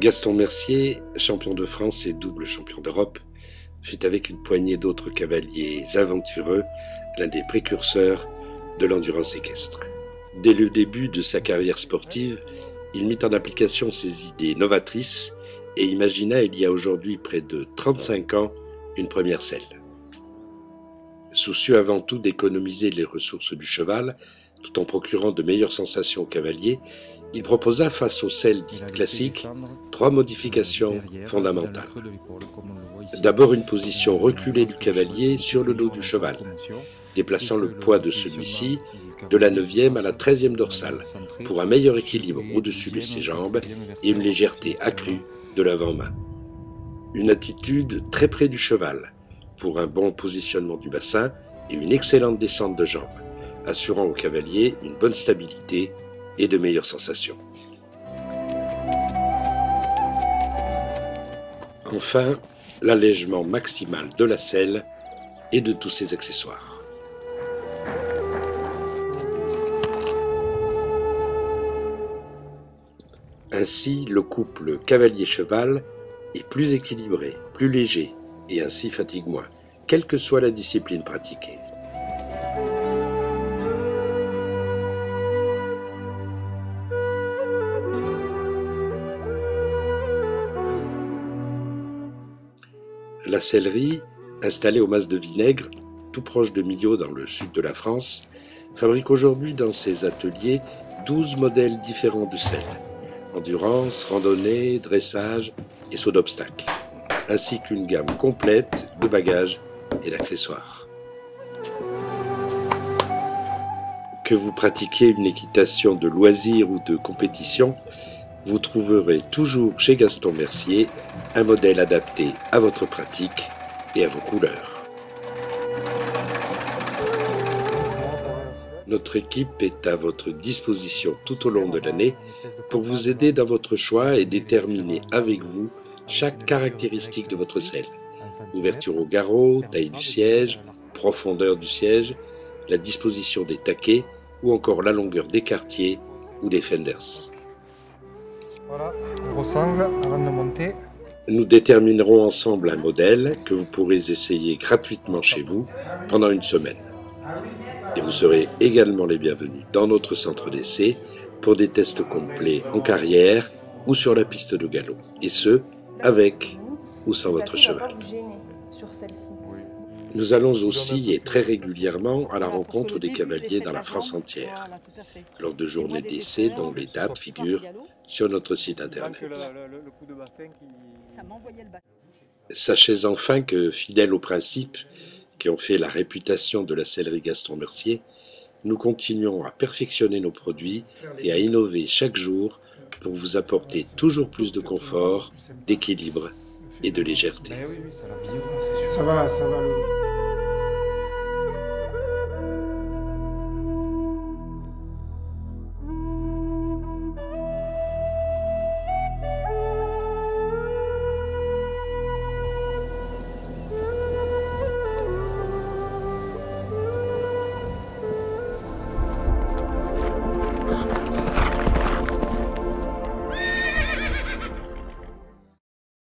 Gaston Mercier, champion de France et double champion d'Europe, fut avec une poignée d'autres cavaliers aventureux l'un des précurseurs de l'endurance équestre. Dès le début de sa carrière sportive, il mit en application ses idées novatrices et imagina il y a aujourd'hui près de 35 ans une première selle. Soucieux avant tout d'économiser les ressources du cheval, tout en procurant de meilleures sensations au cavalier, il proposa face aux selles dites classiques trois modifications fondamentales. D'abord une position reculée du cavalier sur le dos du cheval, déplaçant le poids de celui-ci de la 9e à la 13e dorsale pour un meilleur équilibre au-dessus de ses jambes et une légèreté accrue de l'avant-main. Une attitude très près du cheval pour un bon positionnement du bassin et une excellente descente de jambes, assurant au cavalier une bonne stabilité et de meilleures sensations. Enfin, l'allègement maximal de la selle et de tous ses accessoires. Ainsi, le couple cavalier-cheval est plus équilibré, plus léger et ainsi fatigue moins, quelle que soit la discipline pratiquée. La sellerie, installée au mas de vinaigre, tout proche de Millau dans le sud de la France, fabrique aujourd'hui dans ses ateliers 12 modèles différents de selle endurance, randonnée, dressage et saut d'obstacles, ainsi qu'une gamme complète de bagages et d'accessoires. Que vous pratiquiez une équitation de loisir ou de compétition, vous trouverez toujours chez Gaston Mercier un modèle adapté à votre pratique et à vos couleurs. Notre équipe est à votre disposition tout au long de l'année pour vous aider dans votre choix et déterminer avec vous chaque caractéristique de votre selle. Ouverture au garrot, taille du siège, profondeur du siège, la disposition des taquets ou encore la longueur des quartiers ou des fenders. Voilà, avant de monter. Nous déterminerons ensemble un modèle que vous pourrez essayer gratuitement chez vous pendant une semaine et vous serez également les bienvenus dans notre centre d'essai pour des tests complets en carrière ou sur la piste de galop, et ce, avec ou sans votre cheval. Nous allons aussi et très régulièrement à la rencontre des cavaliers dans la France entière, lors de journées d'essai dont les dates figurent sur notre site internet. Sachez enfin que, fidèle au principe qui ont fait la réputation de la sellerie Gaston Mercier, nous continuons à perfectionner nos produits et à innover chaque jour pour vous apporter toujours plus de confort, d'équilibre et de légèreté. Ça va, ça va.